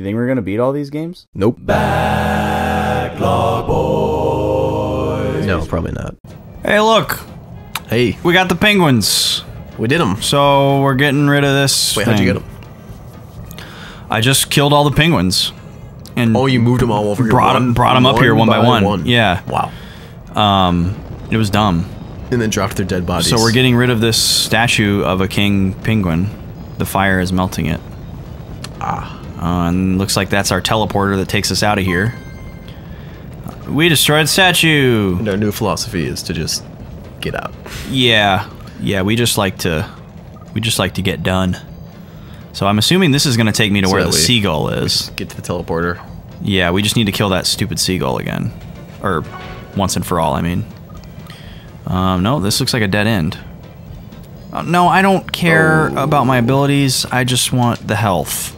You think we're gonna beat all these games? Nope. Backlog boys. No, probably not. Hey, look, Hey, we got the penguins. we did them. So we're getting rid of this. Wait, how'd you get them? I just killed all the penguins. And Oh, you moved them all over here. brought them, brought them up here one by one. Yeah, Wow. um, it was dumb. And then dropped their dead bodies. So we're getting rid of this statue of a king penguin. The fire is melting it. Ah. Uh, and looks like that's our teleporter that takes us out of here. We destroyed statue. And our new philosophy is to just get out. Yeah, yeah. We just like to, we just like to get done. So I'm assuming this is going to take me to So where the seagull is. Get to the teleporter. Yeah, we just need to kill that stupid seagull again, or once and for all. I mean. Um, no, this looks like a dead end. Uh, no, I don't care about my abilities. I just want the health.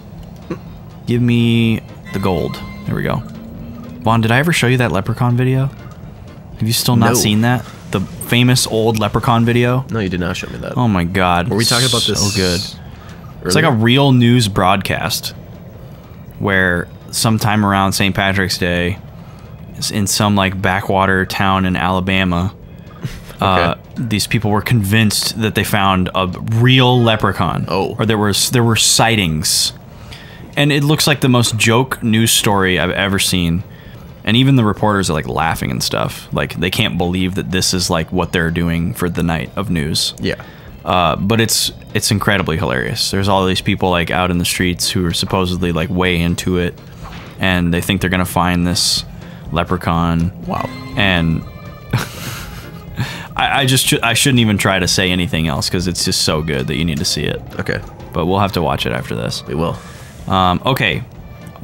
Give me the gold. There we go. Vaughn, did I ever show you that leprechaun video? Have you still not No. seen that? The famous old leprechaun video? No, you did not show me that. Oh my god. Were we talking about this? So good. It's like a real news broadcast where sometime around St. Patrick's Day, in some like backwater town in Alabama, uh, these people were convinced that they found a real leprechaun. Oh. or there was there were sightings, and it looks like the most joke news story I've ever seen. And even the reporters are like laughing and stuff. Like they can't believe that this is like what they're doing for the night of news. Yeah. Uh, but it's it's incredibly hilarious. There's all these people like out in the streets who are supposedly like way into it, and they think they're gonna find this leprechaun. Wow. And I, I just sh- I shouldn't even try to say anything else because it's just so good that you need to see it. Okay. But we'll have to watch it after this. We will. Um, okay,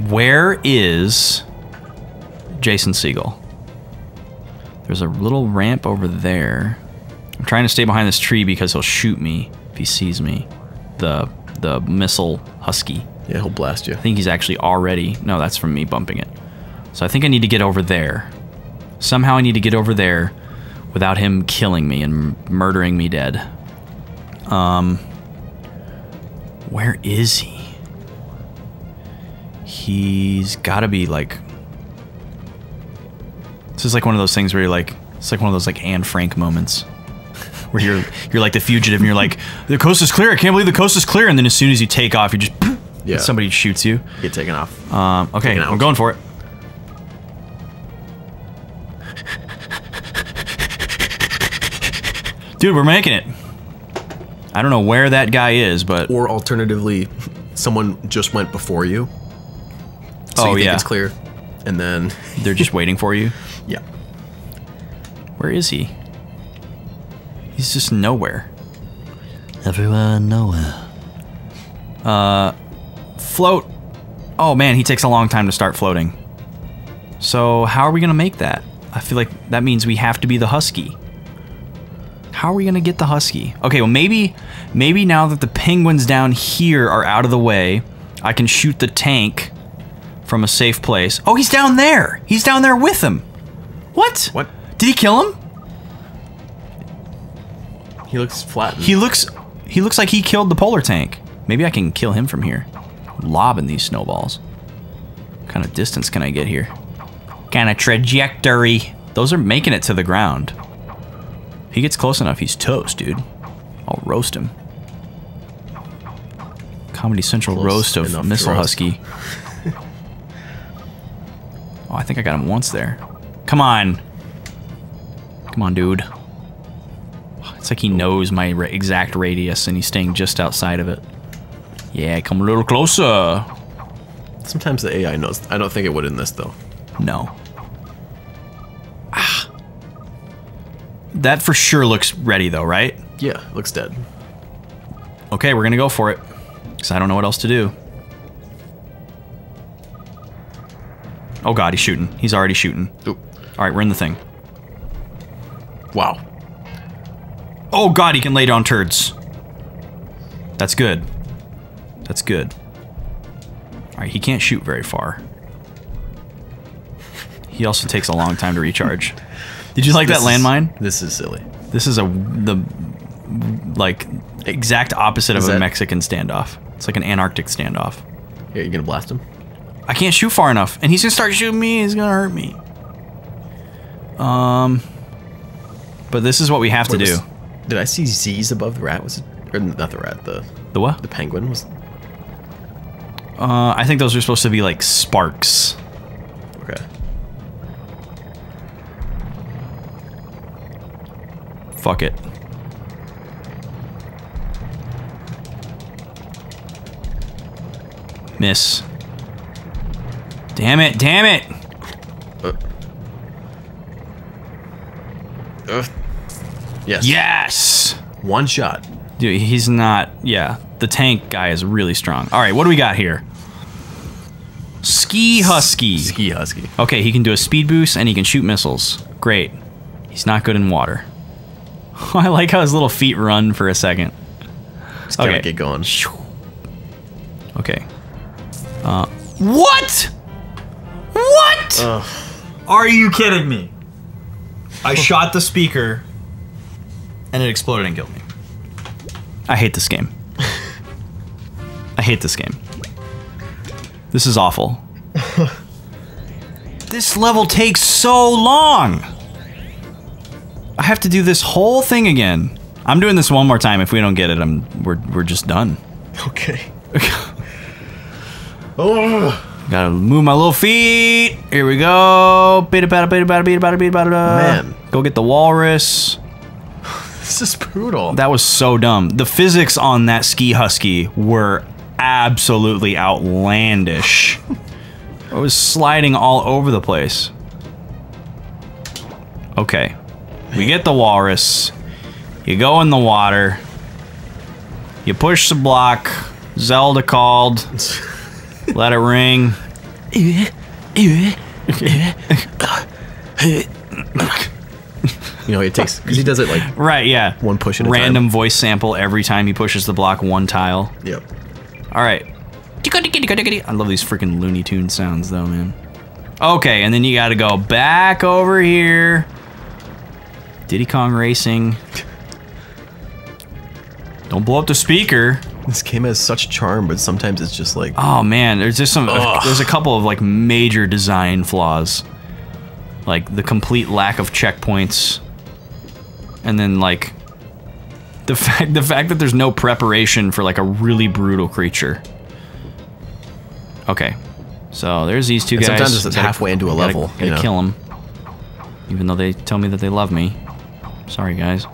where is Jason Segel? There's a little ramp over there. I'm trying to stay behind this tree because he'll shoot me if he sees me. The the missile husky. Yeah, he'll blast you. I think he's actually already. No, that's from me bumping it. So I think I need to get over there. Somehow I need to get over there without him killing me and murdering me dead. Um, where is he? He's got to be like. This is like one of those things where you're like, it's like one of those like Anne Frank moments, where you're you're like the fugitive and you're like, the coast is clear. I can't believe the coast is clear. And then as soon as you take off, you just Yeah. somebody shoots you. Get taken off. Um, okay, Taken. I'm going for it. Dude, we're making it. I don't know where that guy is, but or alternatively, someone just went before you. So Oh, you think yeah. it's clear. And then they're just waiting for you. yeah. Where is he? He's just nowhere. Everywhere and nowhere. Uh, float. Oh man, he takes a long time to start floating. So how are we gonna make that? I feel like that means we have to be the husky. How are we gonna get the husky? Okay, well maybe, maybe now that the penguins down here are out of the way, I can shoot the tank from a safe place. Oh, he's down there. He's down there with him. What? What? Did he kill him? He looks flattened. He looks he looks like he killed the polar tank. Maybe I can kill him from here. Lobbing these snowballs. What kind of distance can I get here? Kind of trajectory. Those are making it to the ground. If he gets close enough, he's toast, dude. I'll roast him. Comedy Central Close roast of Missile roast. Husky. Oh, I think I got him once there. Come on. Come on, dude. It's like he knows my exact radius and he's staying just outside of it. Yeah, come a little closer. Sometimes the AI knows. I don't think it would in this though. No. Ah. That for sure looks ready though, right? Yeah, looks dead. Okay, we're gonna go for it. Because I don't know what else to do. Oh god, he's shooting. He's already shooting. Oop. Alright, we're in the thing. Wow. Oh god, he can lay down turds. That's good. That's good. Alright, he can't shoot very far. He also takes a long time to recharge. Did you like This that is- landmine? This is silly. This is a the like exact opposite of Is a Mexican standoff. It's like an Antarctic standoff. Yeah, you gonna blast him? I can't shoot far enough. And he's gonna start shooting me. He's gonna hurt me. Um. But this is what we have to Wait, do. was- Did I see Z's above the rat? Was it or not the rat? The The what? the penguin was. Uh, I think those are supposed to be like sparks. Okay. Fuck it. Miss. Damn it, damn it! Ugh. Yes. Yes! One shot. Dude, he's not. Yeah, the tank guy is really strong. All right, what do we got here? Ski Husky. Ski husky. Okay, he can do a speed boost and he can shoot missiles. Great. He's not good in water. I like how his little feet run for a second. Just Okay. get going. Okay. Uh, what? Ugh. Are you kidding me? I shot the speaker and it exploded and killed me. I hate this game. I hate this game. This is awful. this level takes so long. I have to do this whole thing again. I'm doing this one more time. If we don't get it, I'm we're we're just done. Okay. oh. Gotta move my little feet. Here we go. Beta bada beta bada beta bada beta bada. Man. Go get the walrus. This is brutal. That was so dumb. The physics on that ski husky were absolutely outlandish. I was sliding all over the place. Okay. We get the walrus. You go in the water. You push the block. Zelda called. Let it ring. you know, it takes because he does it like Right, yeah. One push at a Random time. voice sample every time he pushes the block one tile. yep. All right. I love these freaking Looney Tune sounds, though, man. Okay, and then you got to go back over here. Diddy Kong Racing. Don't blow up the speaker. This game has such charm, but sometimes it's just like Oh man, there's just some. Ugh. There's a couple of like major design flaws, like the complete lack of checkpoints, and then like the fact the fact that there's no preparation for like a really brutal creature. Okay, so there's these two And guys. sometimes it's halfway into a gotta- level, Gotta kill them, even though they tell me that they love me. Sorry, guys.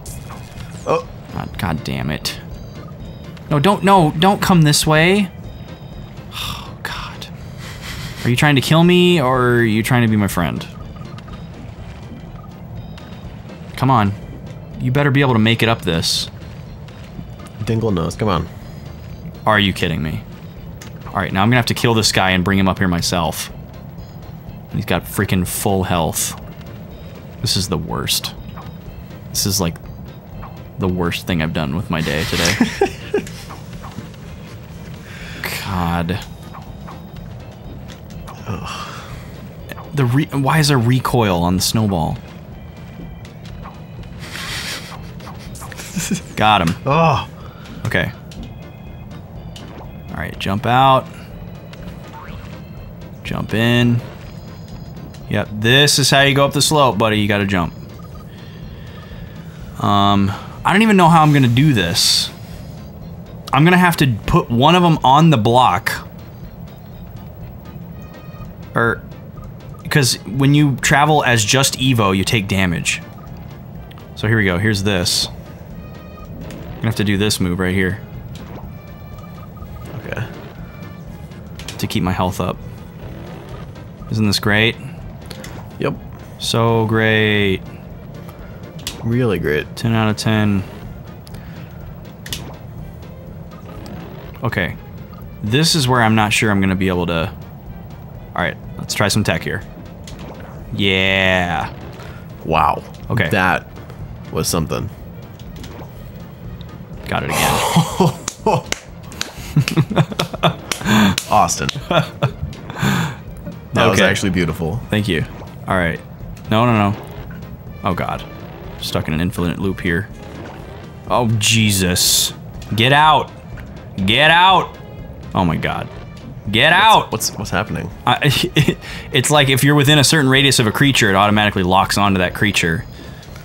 oh God, God damn it. No, don't, no, don't come this way. Oh, God. Are you trying to kill me or are you trying to be my friend? Come on. You better be able to make it up this. dingle nose. Come on. Are you kidding me? Alright, now I'm gonna have to kill this guy and bring him up here myself. He's got freaking full health. This is the worst. This is like the worst thing I've done with my day today. God. The re- why is there recoil on the snowball? Got him. Oh. Okay. All right, jump out. Jump in. Yep, this is how you go up the slope, buddy. You got to jump. Um, I don't even know how I'm gonna do this. I'm gonna have to put one of them on the block, er, or because when you travel as just Evo, you take damage. So here we go. Here's this. I'm gonna have to do this move right here Okay. to keep my health up. Isn't this great? Yep. So great. Really great. 10 out of 10. Okay. This is where I'm not sure I'm going to be able to... Alright, let's try some tech here. Yeah. Wow. Okay. That was something. Got it again. Austin. That was Okay. actually beautiful. Thank you. Alright. No, no, no. Oh, God. Stuck in an infinite loop here. Oh, Jesus. Get out. Get out. Oh, my God. Get out! What's what's happening? I, it's like if you're within a certain radius of a creature, it automatically locks onto that creature,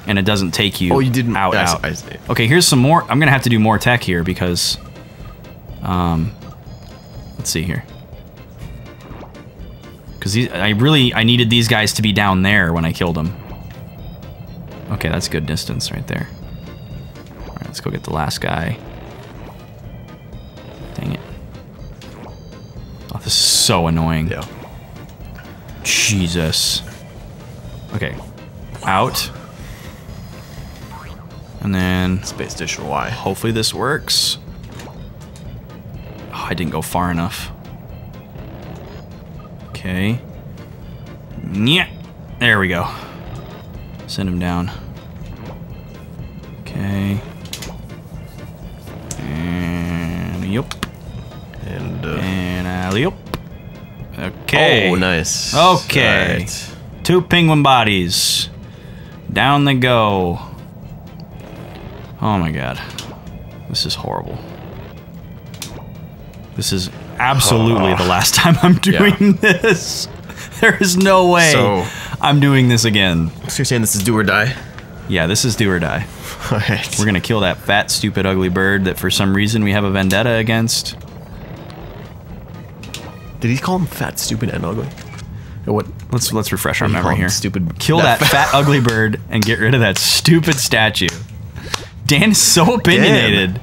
and it doesn't take you. Oh, you didn't- out I out. I. Okay, here's some more. I'm gonna have to do more tech here because, um, let's see here. Because I really I needed these guys to be down there when I killed them. Okay, that's good distance right there. All right, let's go get the last guy. Dang it. Oh, this is so annoying. Yeah. Jesus. Okay. Out. And then Space Station Y. hopefully this works. Oh, I didn't go far enough. Okay. Yeah. There we go. Send him down. Okay. And yep. And uh, And alley -oop. Okay. oh, nice. Okay. Alright. Two penguin bodies. Down they go. Oh my god. This is horrible. This is absolutely the last time I'm doing this. There is no way So- I'm doing this again. So you're saying this is do or die? Yeah, this is do or die. Alright. We're gonna kill that fat, stupid, ugly bird that for some reason we have a vendetta against. Did he call him fat, stupid, and ugly? Or what? Let's let's refresh our What do you memory here. Stupid. Kill that fat, ugly bird and get rid of that stupid statue. Dan is so opinionated.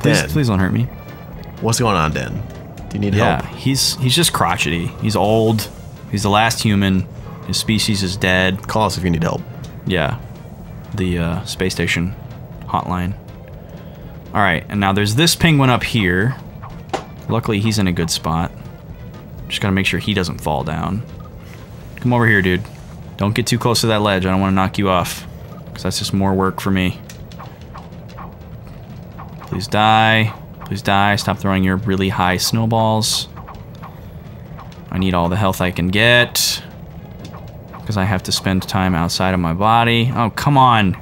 Please, Dan. please don't hurt me. What's going on, Dan? Do you need Yeah, help? he's he's just crotchety. He's old. He's the last human. His species is dead. Call us if you need help. Yeah, the uh, space station hotline. All right, and now there's this penguin up here. Luckily, he's in a good spot. Just gotta make sure he doesn't fall down. Come over here, dude. Don't get too close to that ledge. I don't want to knock you off, because that's just more work for me. Please die. Please die. Stop throwing your really high snowballs. I need all the health I can get. Because I have to spend time outside of my body. Oh, come on.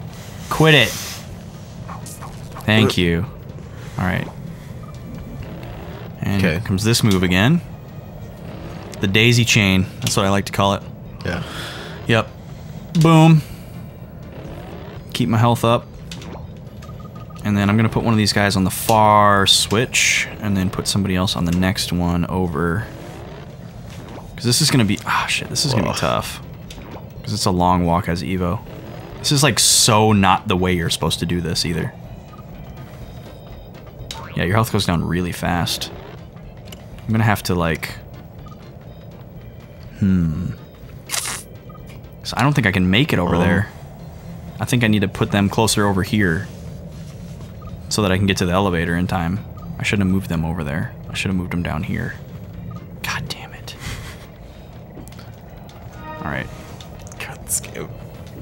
Quit it. Thank you. Alright. And here Okay. comes this move again. The daisy chain. That's what I like to call it. Yeah. Yep. Boom. Keep my health up. And then I'm going to put one of these guys on the far switch. And then put somebody else on the next one over. Because this is going to be... Ah, shit. This is going to be tough. Because it's a long walk as Evo. This is like so not the way you're supposed to do this either. Yeah, your health goes down really fast. I'm going to have to like... Hmm. So I don't think I can make it over Oh. there. I think I need to put them closer over here so that I can get to the elevator in time. I shouldn't have moved them over there. I should have moved them down here. God damn it. All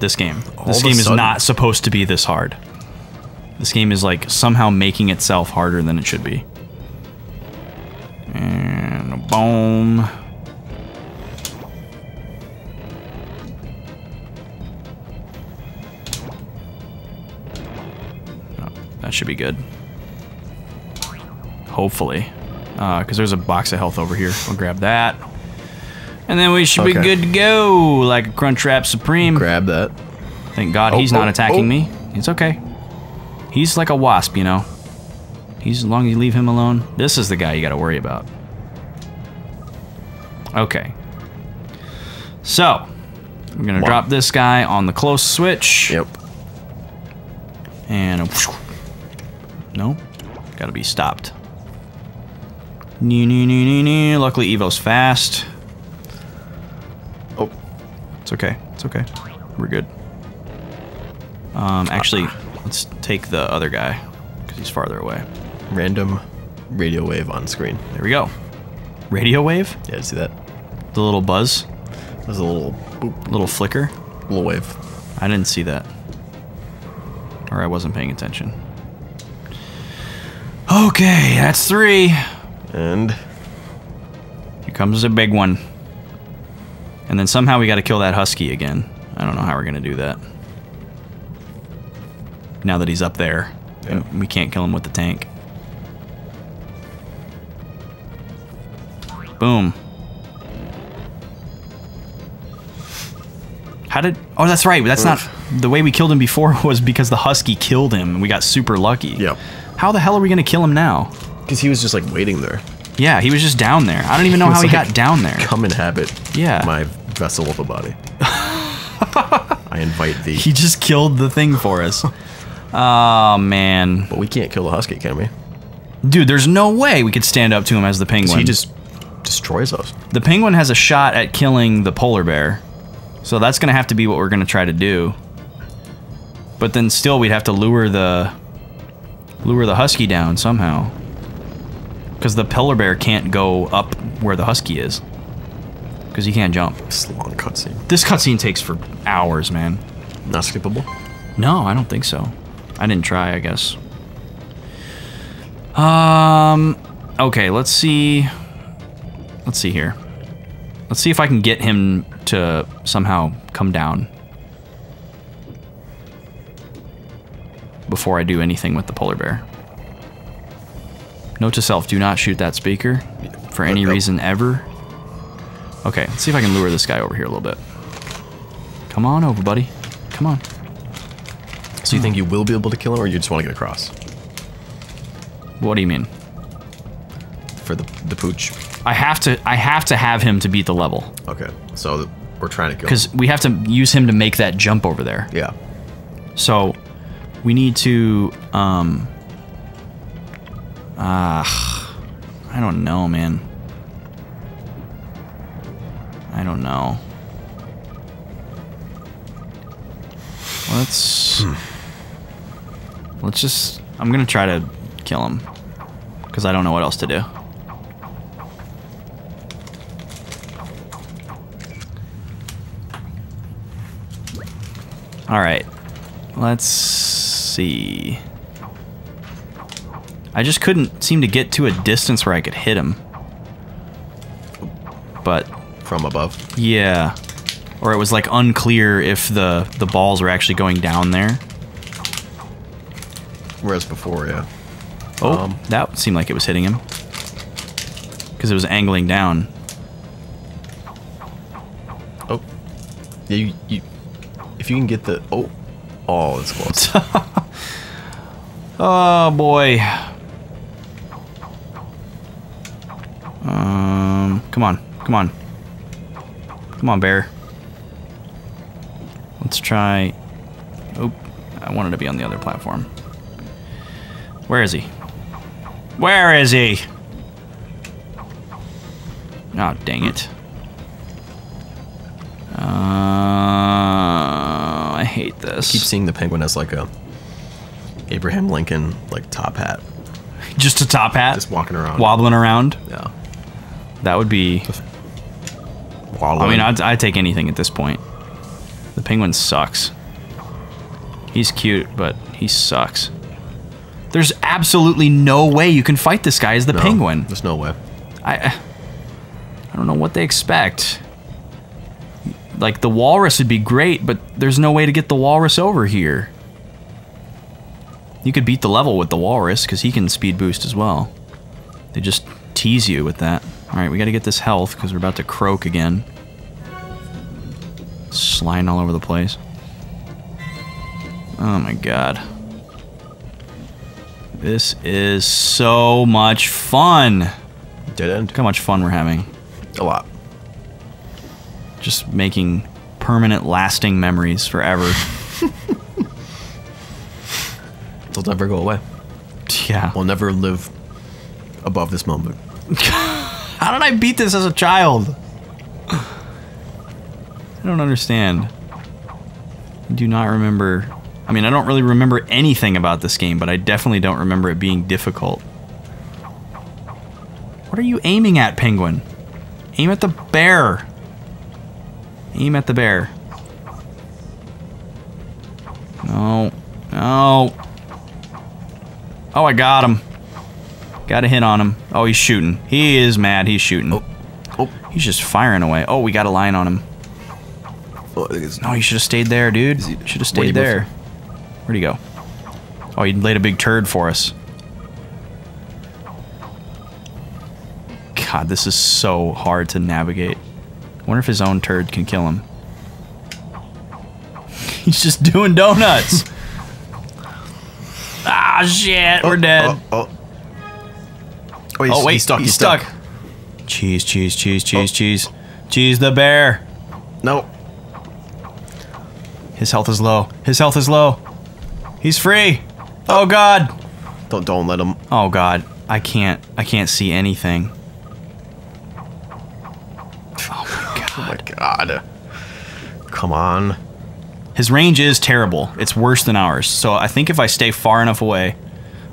This game. All this game is not supposed to be this hard. This game is like somehow making itself harder than it should be. And boom. Oh, that should be good. Hopefully. Uh, because there's a box of health over here. I'll grab that. And then we should be good to go, like a Crunchwrap Supreme. Grab that. Thank God Oh, he's not oh, attacking oh. me. It's okay. He's like a wasp, you know. He's as long as you leave him alone. This is the guy you got to worry about. Okay. So, I'm gonna Wow. drop this guy on the close switch. Yep. And no, gotta be stopped. Nee, nee, nee, nee, nee. Luckily, Evo's fast. It's okay. It's okay. We're good. Um, actually, let's take the other guy because he's farther away. random radio wave on screen. There we go. Radio wave, Yeah, see that? the little buzz, There's a little boop, little flicker. little wave. I didn't see that, or I wasn't paying attention. Okay, that's three. And Here comes a big one. And then somehow we got to kill that husky again. I don't know how we're gonna do that. Now that he's up there, and we can't kill him with the tank. Boom. How did? Oh, that's right. That's not the way we killed him before. Was because the husky killed him, and we got super lucky. Yep. How the hell are we gonna kill him now? Because he was just like waiting there. Yeah, he was just down there. I don't even know how he like, got down there. Come inhabit Yeah. my vessel of a body. I invite thee. He just killed the thing for us. oh man, But we can't kill the husky, can we? dude, there's no way we could stand up to him as the penguin. he just destroys us. the penguin has a shot at killing the polar bear, so that's gonna have to be what we're gonna try to do. But then still, we'd have to lure the lure the husky down somehow, because the polar bear can't go up where the husky is, because he can't jump. This long cutscene. This cutscene takes for hours, man. Not skippable. No, I don't think so. I didn't try, I guess. Um okay, let's see. Let's see here. Let's see if I can get him to somehow come down. Before I do anything with the polar bear. Note to self, do not shoot that speaker for any reason ever. Okay, let's see if I can lure this guy over here a little bit. Come on over, buddy. Come on. So you think you will be able to kill him, or you just want to get across What do you mean? for the the pooch? I have to I have to have him to beat the level Okay, so we're trying to kill. him. because we have to use him to make that jump over there. yeah, So we need to um ah I don't know, man. I don't know. Let's hmm. Let's just I'm going to try to kill him cuz I don't know what else to do. All right. Let's see. I just couldn't seem to get to a distance where I could hit him. But from above. yeah, or it was like unclear if the the balls were actually going down there. Whereas before, yeah. Oh, Um, that seemed like it was hitting him because it was angling down. Oh, yeah. You, you, if you can get the oh, oh, that's close. Oh boy. Um, come on, come on, come on, bear. Let's try. Oh, I wanted to be on the other platform. Where is he? Where is he? Oh, dang it. Uh, I hate this. Keep seeing the penguin as like a Abraham Lincoln like top hat, Just a top hat, just walking around. wobbling around. Yeah. That would be. I mean, I'd, I'd take anything at this point. The penguin sucks. He's cute, but he sucks. There's absolutely no way you can fight this guy as the No, penguin. There's no way. I I don't know what they expect. Like the walrus would be great, but there's no way to get the walrus over here. You could beat the level with the walrus because he can speed boost as well. They just tease you with that. All right, we got to get this health because we're about to croak again. Sliding all over the place. Oh my god. This is so much fun. Dead end. Look how much fun we're having. A lot. Just making permanent, lasting memories forever. They'll never go away. yeah. We'll never live above this moment. How did I beat this as a child? I don't understand. I do not remember. I mean, I don't really remember anything about this game, but I definitely don't remember it being difficult. What are you aiming at, penguin? Aim at the bear. Aim at the bear. No. No. Oh, I got him. Got a hit on him. Oh, he's shooting. He is mad. He's shooting. Oh. Oh. He's just firing away. Oh, we got a line on him. Oh, No, you should have stayed there, dude. Should have stayed there. Where'd he go? Oh, he laid a big turd for us. God, this is so hard to navigate. I wonder if his own turd can kill him. He's just doing donuts. ah, shit, we're dead. Oh, oh. Oh, he's, oh wait, he's stuck. He's, stuck. Cheese, cheese, cheese, oh. cheese, cheese, cheese. The bear. No. His health is low. His health is low. He's free. Oh, oh. God. Don't don't let him. Oh God. I can't. I can't see anything. Oh, my God. Oh my god. Come on. His range is terrible. It's worse than ours. So I think if I stay far enough away.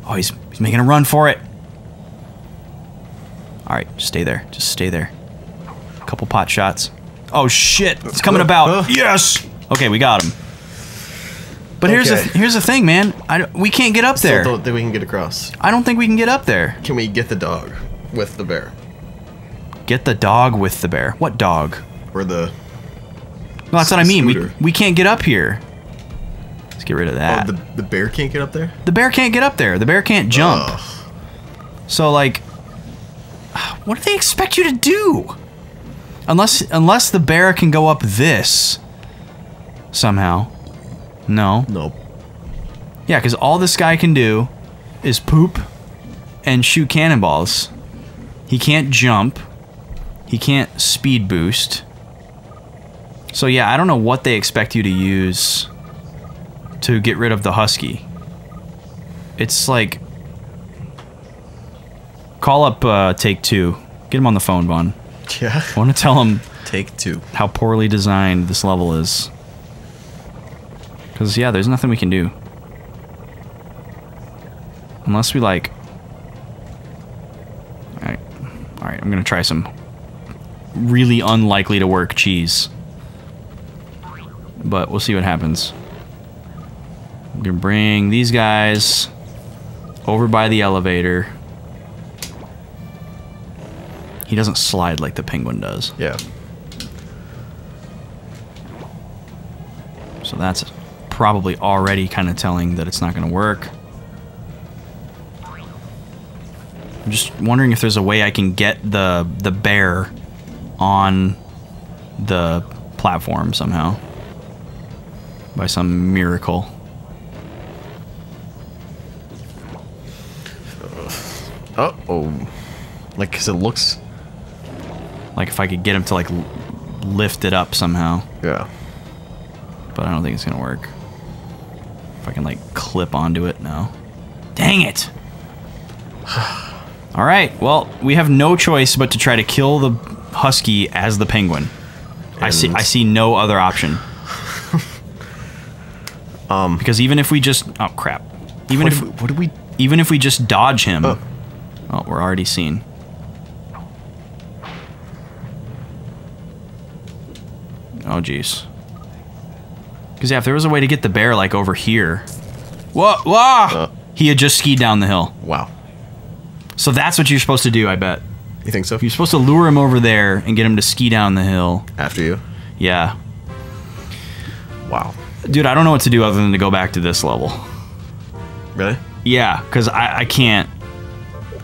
Oh, he's, he's making a run for it. Alright, stay there. Just stay there. A Couple pot shots. Oh shit! It's coming about. Yes! Okay, we got him. But here's the here's the thing, man. I we can't get up there. Still don't think we can get across. I don't think we can get up there. Can we get the dog with the bear? Get the dog with the bear. What dog? Or the No, that's what I mean. We we can't get up here. Let's get rid of that. oh the the bear can't get up there? the bear can't get up there. The bear can't jump. Ugh. So like, what do they expect you to do? Unless unless the bear can go up this somehow. No. Nope. Yeah, because all this guy can do is poop and shoot cannonballs. He can't jump. He can't speed boost. So yeah, I don't know what they expect you to use to get rid of the husky. It's like call up uh, take two. Get him on the phone, Vaughn. Yeah. I want to tell him Take two. how poorly designed this level is. Because, yeah, there's nothing we can do. Unless we, like... Alright. Alright, I'm gonna try some really unlikely to work cheese. But we'll see what happens. I'm gonna bring these guys over by the elevator. He doesn't slide like the penguin does. Yeah. So that's probably already kind of telling that it's not going to work. I'm just wondering if there's a way I can get the the bear on the platform somehow by some miracle. Uh oh. Like, cause it looks. Like if I could get him to like lift it up somehow, Yeah. but I don't think it's going to work. If I can like clip onto it, no. Dang it. All right. Well, we have no choice but to try to kill the husky as the penguin. I see. I see no other option. um. Because even if we just oh crap, even if we, what do we? even if we just dodge him, Oh. oh, we're already seen. Oh jeez. Because yeah, if there was a way to get the bear like over here, whoa, whoa, Uh. he had just skied down the hill. Wow. So that's what you're supposed to do, I bet. You think so? You're supposed to lure him over there and get him to ski down the hill. After you. Yeah. Wow. Dude, I don't know what to do other than to go back to this level. Really? Yeah, because I, I can't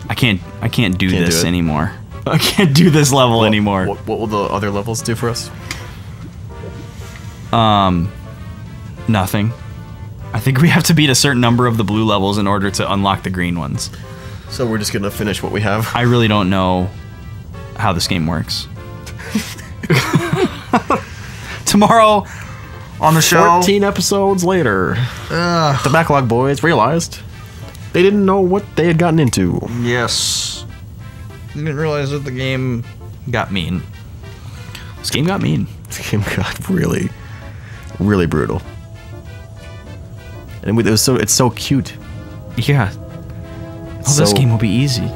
I can't I can't do Can't this it? anymore. I can't do this level anymore. What, what will the other levels do for us? Um nothing. I think we have to beat a certain number of the blue levels in order to unlock the green ones. So we're just gonna finish what we have. I really don't know how this game works. Tomorrow on the show 14 episodes later, the Backlog Boys realized they didn't know what they had gotten into. Yes. They didn't realize that the game got mean. This game got mean. This game got really, really brutal. And it was so it's so cute. Yeah. Oh, this game will be easy.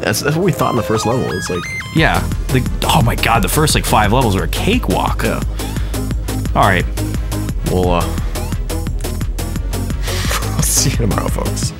That's, that's what we thought in the first level. It's like, Yeah. The, oh my god, the first like five levels are a cakewalk. yeah, All right. we'll uh, see you tomorrow, folks.